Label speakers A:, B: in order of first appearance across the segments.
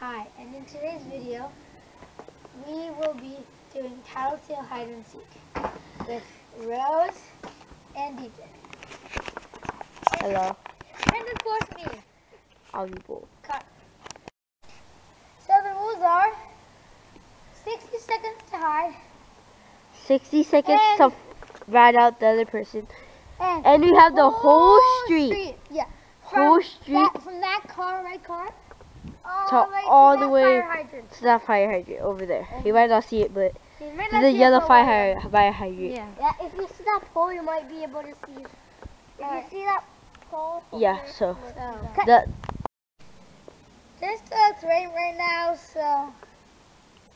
A: Hi, and in today's video, we will be doing Tattletale Hide and Seek with Rose and DJ.
B: Hello,
A: And of course me.
B: all people.
A: Cut. So the rules are 60 seconds to hide,
B: 60 seconds to rat out the other person.
A: and,
B: And we have the whole street.
A: Yeah.
B: Whole
A: From
B: street
A: That, from that car, right car, all
B: To
A: the
B: all the way- to that fire hydrant over there. You might not see it, but
A: You may
B: to the yellow fire, fire hydrant.
A: Yeah.
C: Yeah, if you see that pole, you might be able to see. If
A: Alright.
C: you see that pole,
B: Yeah,
C: there,
B: so
A: So,
B: the
A: just uh, it's raining right now, so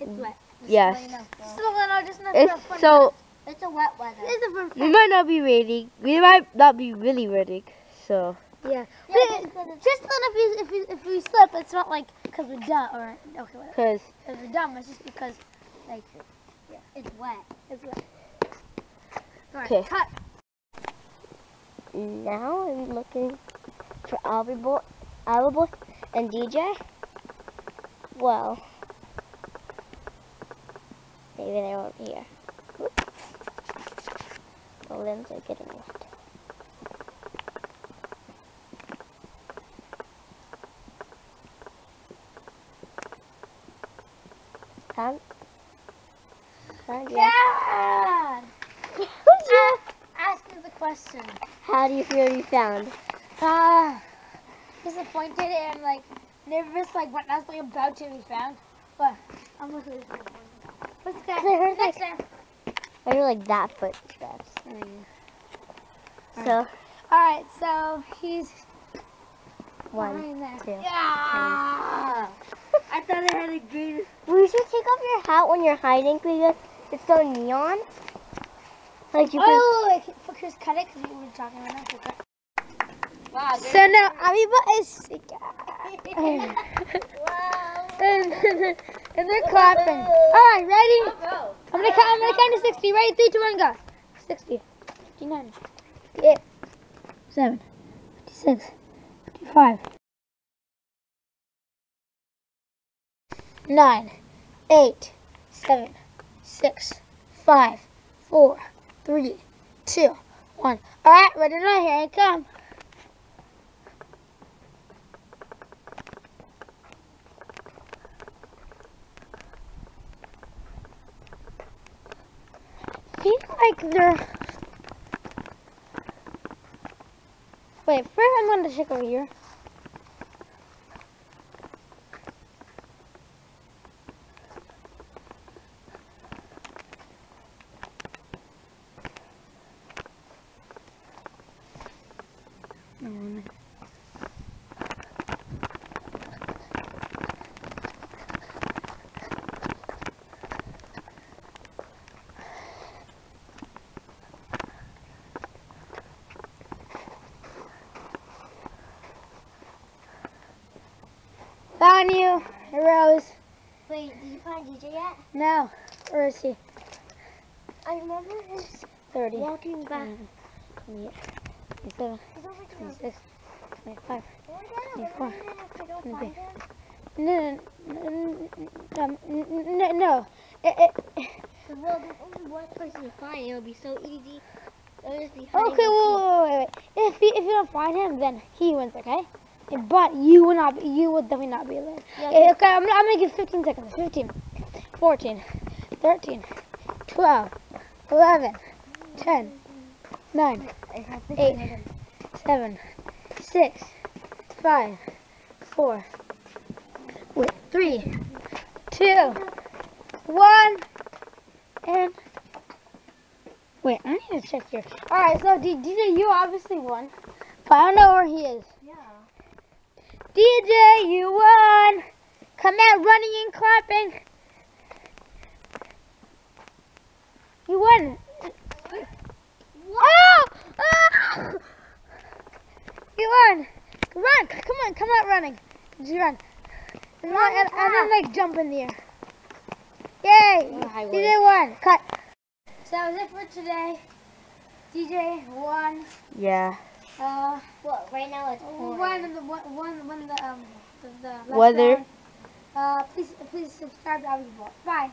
A: it's wet. Just
B: Yes.
A: so you know. Just so you know, just not
B: it's so
C: it's a wet weather.
A: It's a fun
B: we might not be raining. We might not be really raining. So
A: Yeah.
C: Yeah,
A: But
C: just
A: then if we if we if we slip, it's not like because we're dumb or okay,
B: cause
A: Because we're dumb. It's just because like yeah,
C: It's wet.
A: it's wet. Alright,
B: Okay.
A: cut.
C: Now I'm looking for Albert, Albert and DJ. Well, maybe they won't here. The limbs are getting Time, yeah.
A: Ask me the question.
C: How do you feel you found?
A: Ah, disappointed and like nervous, like what I was like about to be found. But I'm looking at this. Let's go.
C: I heard
A: Next
C: like-
A: time.
C: I feel like that footsteps. So,
A: All right, so he's
C: one, two.
A: Yeah. I thought I had a green.
C: We should take off your hat when you're hiding because it's so neon. Like you can.
A: Oh, wait, wait, Chris, cut it because we were talking right now. So cut.
C: Wow.
A: So now Aviva is and, and they're clapping. All right, ready? Oh, I'm gonna count. I'm gonna count to sixty. Ready? Three, two, one, go. 60, 59, 58, 7, 56, 55, 9, 8, 7, 6, 5, 4, 3, 2, 1. All right, ready now? Here I come. feel like they're. Wait, first I'm going to check over here. Found you, Rose.
C: Wait, did you find DJ yet?
A: No, where is he?
C: I remember him
A: 30,
C: walking back. Mm-hmm.
A: 28, 27,
C: He's over there.
A: 26, 25. Twenty-four,
C: gonna- we're gonna have to go
A: twenty-three. No, no, no, no, no. Eh, eh,
C: Well, there's only one person to find. It'll be so easy. It'll just be
A: Okay, wait, wait, wait, wait. If you, if you don't find him, then he wins, okay? But you will not, be, you will definitely not be alive.
C: Yeah,
A: Eh, okay, I'm, I'm gonna give 15 seconds. 15, 14, 13, 12, 11, 10, 9,
C: I have to
A: Eight. 7, 6, 5, 4, wait, 3, 2, 1, and wait, I need to check here. Alright, so D- DJ, you obviously won, but I don't know where he is.
C: Yeah.
A: DJ, you won! Come out running and clapping. You won. Oh! oh! You won. Run. Come on. Come out running. Just run. And, run, and, and then like jump in the air. Yay!
B: I
A: DJ won. Cut. So that was it for today. DJ won.
B: yeah.
A: Uh,
C: Well, right now it's pouring.
A: one of the one one one of the um the, the
B: Weather.
A: Uh, please, please subscribe to Abby's Vault. Bye.